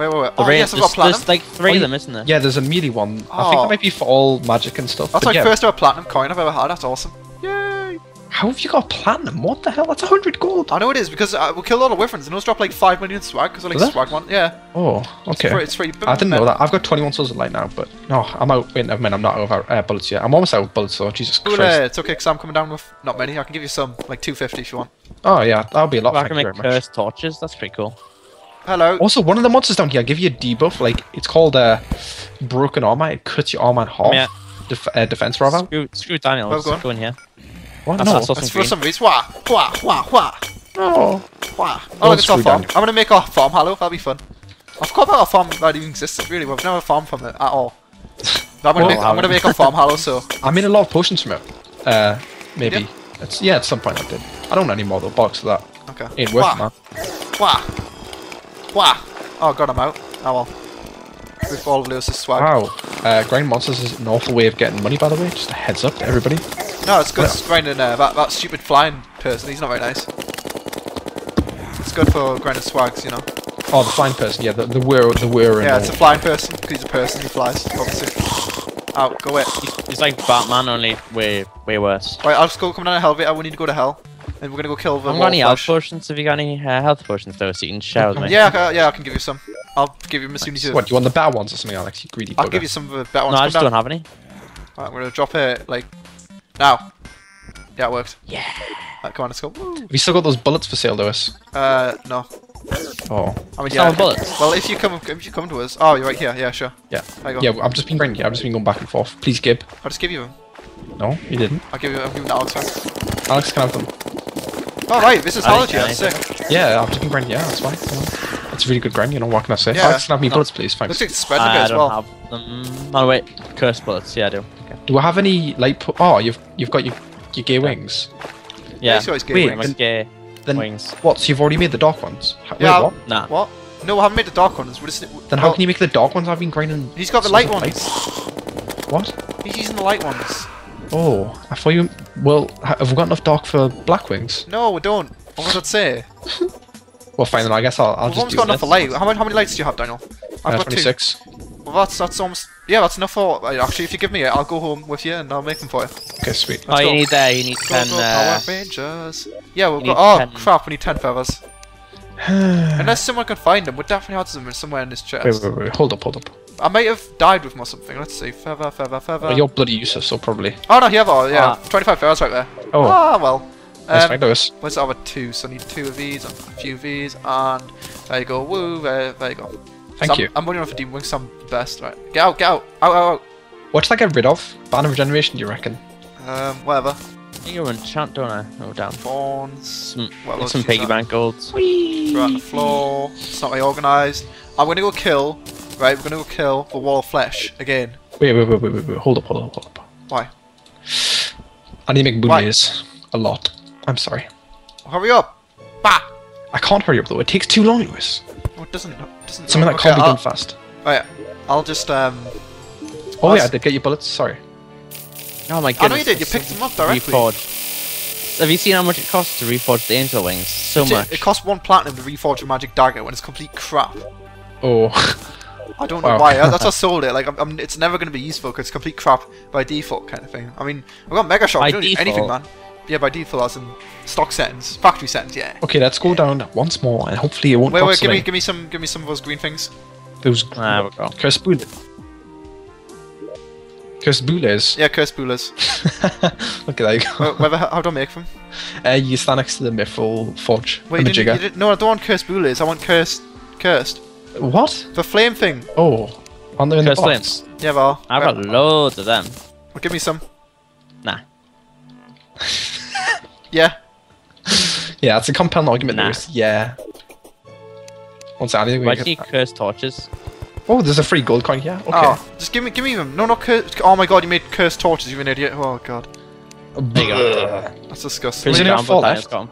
Wait, wait, wait. Oh, rain- yes, I've there's, got platinum. there's like three Oh, of them, isn't there? Yeah, there's a melee one. I think Oh. it might be for all magic and stuff. That's but like yeah. first ever platinum coin I've ever had. That's awesome. Yay! How have you got platinum? What the hell? That's 100 gold. I know it is because uh, we killed all the wyverns and those drop like 5 million swag because I like Do swag one. Yeah. Oh, It's okay. pretty, it's pretty I didn't know that. I've got 21 souls of light now, but no, I'm out. Wait, never mind. I'm not out of uh, bullets yet. I'm almost out of bullets, so Jesus Cool, uh, Christ. it's okay because I'm coming down with not many. I can give you some, like 250 if you want. Oh yeah, that'll be a lot. I can make very cursed torches. That's pretty cool. Hello. Also, one of the monsters down here give you a debuff. Like it's called uh, broken armor. It cuts your armor in half. Yeah. Def- uh, defense rather. Screw, screw Daniel. Where Let's go in here. What? That's- No. that's awesome for some reason. Wah, wah, wah, wah, Oh. wah. Oh, look, it's our farm. down. I'm gonna make our farm hello. That'll be fun. I forgot about our farm that even existed. Really, we've never farmed from it at all. I'm gonna, Well, make, I'm gonna make our farm hollow. So I made a lot of potions from it. Uh, maybe. It's, yeah, at some point I did. I don't any more though. Bollocks to that. okay. Ain't worth Wah, it, man. Wah, wah. Oh god, I'm out. Oh well. With all of Lewis's swag. Wow. Uh, grind monsters is an awful way of getting money, by the way. Just a heads up to everybody. No, it's good. It's grinding uh, that that stupid flying person. He's not very nice. It's good for grinding swags, you know. Oh, the flying person. Yeah, the the whir, the whir. and Yeah, it's a flying person because he's a person. who flies, obviously. Out, go away. He's like Batman, only way way worse. Right, I'll just go come down to Hellvator. We need to go to Hell, and we're gonna go kill the. I haven't got any health potions. Have you got any uh, health potions though, so you can share with me? Yeah, I ca- yeah, I can give you some. I'll give you them as soon as you. What, do you want the better ones or something, Alex? You greedy I'll bugger. give you some of the better No. I just down. don't have any. Right, I'm gonna drop it like now. Yeah, it worked. Yeah. Right, come on, let's go. Woo. Have you still got those bullets for sale, Lewis? Uh, no. Oh. I mean, It's yeah. not I bullets. Well, if you come, if you come to us. Oh, you're right here. Yeah, sure. Yeah. There you. Yeah, I've just been grinding. Yeah, I've just been going back and forth. Please, Gib. I'll just give you them. No, you didn't. I'll give you. I'll give you the Alex first. Alex can have them. Oh right, this is I Hology. think That's I- sick. Yeah, I've just been grinding. Yeah, that's fine. You know. It's really good grind, you know, what can I say? Yeah. Alex can have me bullets, please. Thanks. Looks like it's spreading a bit I as don't well. have them. Oh wait, curse bullets. Yeah, I do. Okay. Do I have any light po- Oh, you've you've got your, your gay wings. Yeah. he's got Wait, wings. My Then wings. what? So you've already made the dark ones? Wait, Yeah, what? Nah. What? No, I haven't made the dark ones. We're just, Then how can you make the dark ones? I've been grinding. He's got the light of ones. What? He's using the light ones. Oh, I thought you. Well, have we got enough dark for black wings? No, we don't. What was that say? Well, fine then. I guess I'll, I'll We've just almost do got enough for light. How many, how many lights do you have, Daniel? I've Uh, got two. Well, that's that's almost. Yeah, that's enough for. uh, Actually, if you give me it, I'll go home with you and I'll make them for you. Okay, sweet. Oh, Let's you go. need uh, you need Go, ten. go, Uh, Power Rangers. Yeah, we've got. need Oh 10 crap! We need ten feathers. Unless someone can find them, we definitely have them somewhere in this chest. Wait, wait, wait. Hold up, hold up. I might have died with them or something. Let's see. Feather, feather, feather. Oh, you're bloody useless, so probably. Oh no, here they are. Yeah, Ah. 25 feathers right there. Oh, Ah, well. that's Um, fine, Lewis. Where's the other two? So I need two of these and a few of these, and there you go. Woo, there, there you go. Thank so you. I'm, I'm running off for Demon Wings, so I'm best. Right, get out, get out, out, out, What should I get rid of? Band of regeneration, do you reckon? Um, whatever. You go enchant, don't I? Oh damn. Fawns. Some, What get else some piggy bank golds. Throw it on the floor. It's not very organised. I'm gonna go kill. Right, we're gonna go kill the wall of flesh again. Wait, wait, wait, wait, wait, wait. Hold up, hold up, hold up. Why? I need to make Why? A lot. I'm sorry. Hurry up! Bah! I can't hurry up though. It takes too long, Lewis. Oh, it doesn't. it doesn't. Something that okay, can't be I'll, done fast. Right, I'll just um. Oh I'll yeah, I s- did get your bullets. Sorry. Oh my god! I know you did. You picked them up directly. Reforge. Have you seen how much it costs to reforge the angel wings? So It- much. It costs one platinum to reforge a magic dagger when it's complete crap. Oh. I don't know Wow. why. That's why I sold it. Like, I'm, I'm, it's never going to be useful because it's complete crap by default kind of thing. I mean, I've got Megashark. By you don't need anything, man. Yeah, by default, as in stock settings, factory settings. Yeah. okay, let's go down once more, and hopefully it won't. Wait, wait. Give me, give me some, give me some of those green things. those Ah, there we go. cursed bullet. Bullets. Yeah, cursed boolers. okay, there you go. Where, where the, how do I make them? Uh, you stand next to the mythril forge. Wait, the you didn't, you Majigger. didn't, no, I don't want cursed boolers. I want cursed, cursed. What? The flame thing. Oh, on the in the Cursed box. flames. Yeah, well. I've right, got loads of them. well, give me some. Nah. Yeah. Yeah, it's a compelling argument. Nah. Lewis. Yeah. One second. I think we Why do you get- need cursed torches? Oh, there's a free gold coin. Yeah. Okay. Oh, just give me, give me them. No, not cursed. Oh my god, you made cursed torches. You an idiot. Oh god, There you go. that's disgusting. Is Put it any down, four but then left?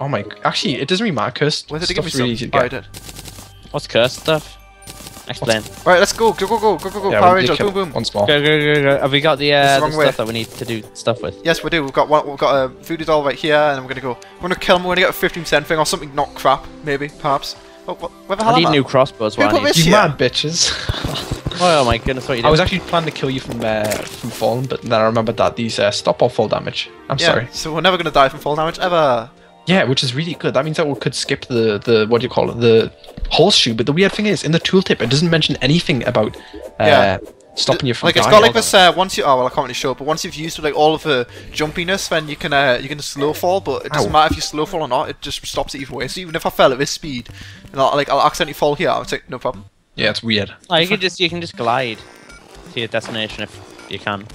Oh my. Actually, it doesn't really matter. Cursed Where did they give me stuff's some? really easy to Oh, I did. What's cursed stuff? Explain. Right, let's go. Go, go, go, go, go, go. Yeah, Power we Rangers, boom, boom. Once more. Go, go, go, go. Have we got the, uh, the the wrong way. stuff that we need to do stuff with? Yes, we do. We've got one. We've got a voodoo doll right here, and we're gonna go. We're gonna kill him. We're gonna get a 15% thing or something not crap, maybe, perhaps. What, what, where the hell I need I? new crossbows. Who What I put need. this You here? mad bitches. Oh my goodness, what you I was actually planning to kill you from uh, from falling, but then I remembered that these uh, stop all fall damage. I'm Yeah, sorry. so we're never gonna die from fall damage ever. Yeah, which is really good. That means that we could skip the the what do you call it the horseshoe. But the weird thing is, in the tooltip, it doesn't mention anything about uh, Yeah. Stopping you from Like it's got like this. Uh, once you oh well, I can't really show, it, but once you've used like all of the jumpiness, then you can uh, you can slow fall. But it doesn't Ow. matter if you slow fall or not. It just stops it either way. So even if I fell at this speed, and I'll, like I'll accidentally fall here, I'll take no problem. Yeah, it's weird. Oh, you can just you can just glide to your destination if you can.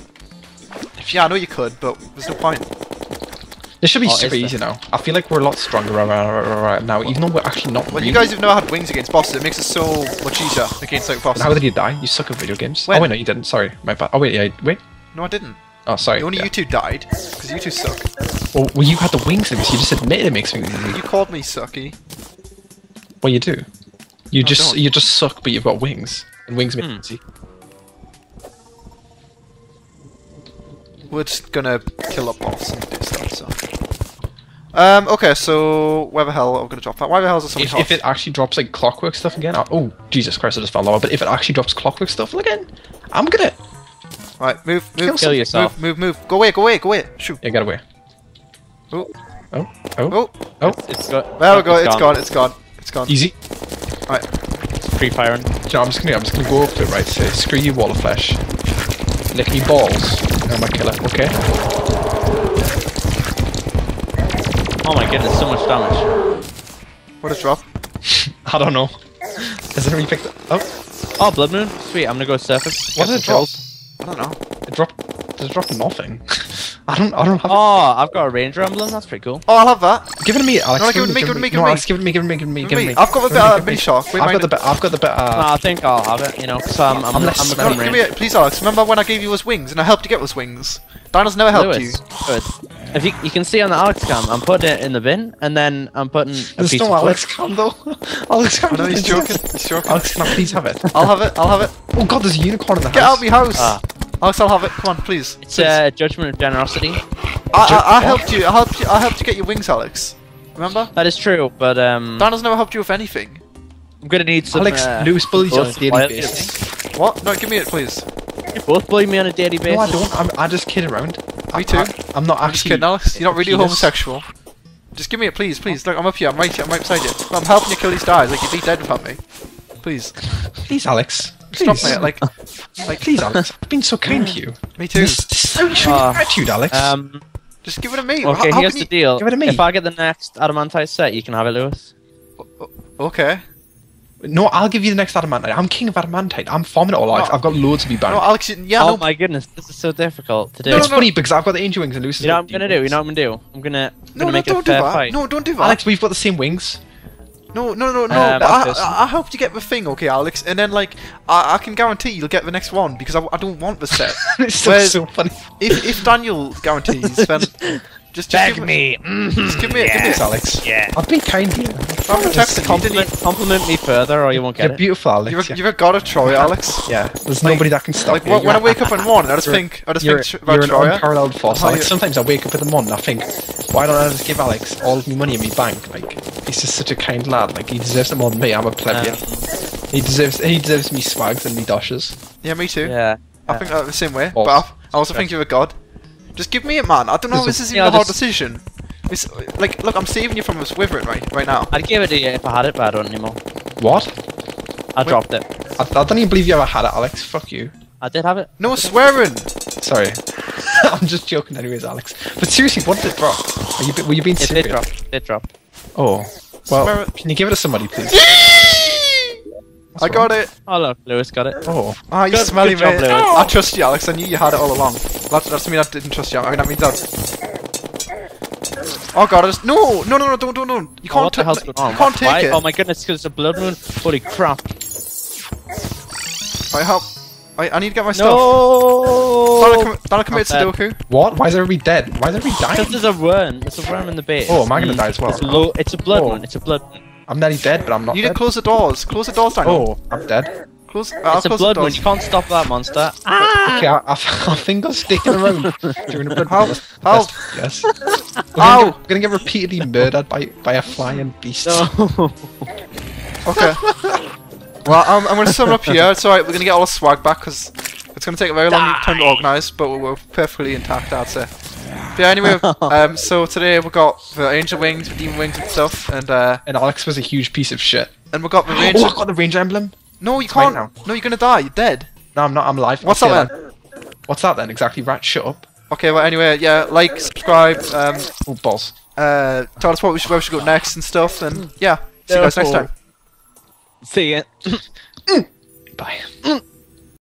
Yeah, I know you could, but there's no point. This should be Oh, super easy now. I feel like we're a lot stronger right, now, even though we're actually not. Well, really. you guys have never had wings against bosses. It makes it so much easier against like bosses. How did you die? You suck at video games. When? Oh wait, no, you didn't. Sorry, my bad. Oh wait, yeah, wait. No, I didn't. Oh, sorry. Only yeah. you two died because you two suck. Well, well, you had the wings things. You just admitted it makes me. You called me sucky. Well, you do. You I just don't. you just suck, but you've got wings, and wings make Hmm. We're just gonna kill a boss and do stuff. So. Um. Okay. So where the hell I'm gonna drop that? Why the hell is there so much If, if it actually drops like clockwork stuff again, I- oh Jesus Christ, I just fell lower. But if it actually drops clockwork stuff again, I'm gonna Right. Move. Move. Kill yourself. Move. Move. Move. Go away. Go away. Go away. Shoot. yeah get away. Oh. Oh oh Oh. oh, It's got. There we go. It's gone. It's gone. It's gone. easy. Right. Free firing. Do you know, I'm just gonna I'm just gonna go up to it right. Say screw you, wall of flesh. Lick me balls. I'm a killer. Okay. Oh my goodness, so much damage. What a drop. I don't know. Has anyone picked it? Oh, Oh, blood moon. Sweet. I'm gonna go surface. what did it drop? I don't know. It dropped. It drop nothing? I don't. I don't have. Oh, I've got a ranger emblem. That's pretty cool. Oh, I'll have that. Give it to me, Alex. No, give it to me, give it to me, give it to me. Alex, give it to me, give it to me, give it to me, give it to me. I've got the Give it uh, to me, better mini to shark. I've got the. be- I've got the better. Uh, no, I think I'll have it. You know, because I'm I'm, I'm I'm, less I'm strong. Give me ranger. it, please, Alex. Remember when I gave you those wings and I helped you get those wings? Dino's never helped Lewis, you. good. If you you can see on the Alex cam, I'm putting it in the bin, and then I'm putting a There's piece no of. Alex Cam though. Alex Cam. I know he's joking. He's joking. Alex, can I please have it? I'll have it. I'll have it. Oh god, there's a unicorn in the house. Get out of my house. Ah. Alex, I'll have it. Come on, please. It's Please. a judgment of generosity. I, I, I helped you. I helped you. I helped you get your wings, Alex. Remember? That is true, but um, Dino's never helped you with anything. I'm gonna need some. Alex uh, Lewis bullies you on a daily basis. What? No, give me it, please. You both bully me on a daily basis. No, I don't. I'm, I just kid around. I, Me too. I, I'm not I'm just actually. kidding, Alex. You're not really penis. homosexual. Just give me it, please, please. Look, I'm up here. I'm right here. I'm right beside you. I'm helping you kill these guys. Like you'd be dead without me. Please, Please, Alex. Stop Please. Like, like, Please, Alex. I've been so kind to you. me too. This, this is how you show Ah. gratitude, Alex. Um, Just give it to me. okay, How- how here's the deal. give it to me. If I get the next adamantite set, you can have it, Lewis. Okay. no, I'll give you the next adamantite. I'm king of adamantite. I'm farming it all out. No. I've got loads to be back. No, Alex. Yeah, oh no. my goodness, this is so difficult to do. No, it's no, funny because I've got the angel wings and Lucy's You know what I'm gonna do? You know what I'm gonna do? I'm gonna, No, gonna no, make it a don't do fair that. fight. No, don't do that. Alex, we've got the same wings. No, no, no, no. Um, I, this- I, I helped you get the thing, okay, Alex, and then like I, I can guarantee you'll get the next one because I, I don't want the set. it's so, Whereas- so funny. if if Daniel guarantees, then just just Beg give me. Just give me it. Give me Yes, it. Alex. Yeah. I've been kind to you. I'm protecting you. Compliment, compliment me further, or you won't get You're it. beautiful, Alex. You're, yeah. a, you're a god of Troy, Alex. yeah, there's Like- nobody that can stop Like you. when, when I wake up in the morning, I just think I just You're, think tr- about you're an Troya. unparalleled force, Alex. Sometimes I wake up in the morning and I think, why don't I just give Alex all of my money in my bank? Like, he's just such a kind lad. Like, he deserves it more than me. I'm a plebeian. Um, he deserves he deserves me swags and me doshes. Yeah, me too. yeah. I think uh, the same way. Oh. But I, I also think you're a god. Just give me it, man. I don't know. This This is- is yeah, a hard this- decision. It's like, look, I'm saving you from this withering right right now. I'd give it to you if I had it, but I don't anymore. What? I Wait. dropped it. I, I don't even believe you ever had it, Alex. Fuck you. I did have it. No swearing. Sorry. I'm just joking, anyways, Alex. But seriously, what did it drop? Are you, were you being It serious? did drop. It did drop. Oh. Swear Well, it. can you give it to somebody, please? I got it. Oh look, Lewis got it. Oh. Ah, you Good- smelly good job, mate. Lewis. I trust you, Alex. I knew you had it all along. That that's me. I didn't trust you. I mean, that means that. Oh god, I just no, no, no, no, don't, don't, don't. You Oh, can't. what the ta- hell's going on? You can't take Why? it. Oh my goodness, because it's a blood moon. Holy crap! I help. I, I need to get my stuff. No. Donna, com- Donna commit I'm dead. Sudoku. What? Why is everybody dead? Why is everybody dying? Because there's a worm. There's a worm in the base. Oh, am I gonna die as well? It's, low, it's a blood Oh. moon. It's a blood moon. I'm nearly dead, but I'm not You need to close the doors. Close the doors, Daniel. Oh, I'm dead. Close. Uh, I'll It's a close blood the moon. doors. You can't stop that monster. Ah! Okay, I, I, I think I'm sticking around during a blood Help, test. help. Yes. We're Ow. gonna, get, gonna get repeatedly murdered by, by a flying beast. No. Okay. well, I'm, I'm going to sum up here. It's alright, we're going to get all the swag back because it's going to take a very long time to organise, but we're, we're perfectly intact, I'd say. But yeah, anyway, um, so today we've got the angel wings, the demon wings and stuff, and uh, And Alex was a huge piece of shit. and we've got the Oh, ranger. I got the ranger emblem. no, you mine can't. No, you're going to die. You're dead. No, I'm not. I'm alive. What's I'll that say then? What's that then? Exactly. Right. Shut up. Okay, well, anyway, yeah, like, subscribe, um, Oh, balls. uh, tell us what we should, where we should go next and stuff, and yeah, see you guys next time. See ya. Bye.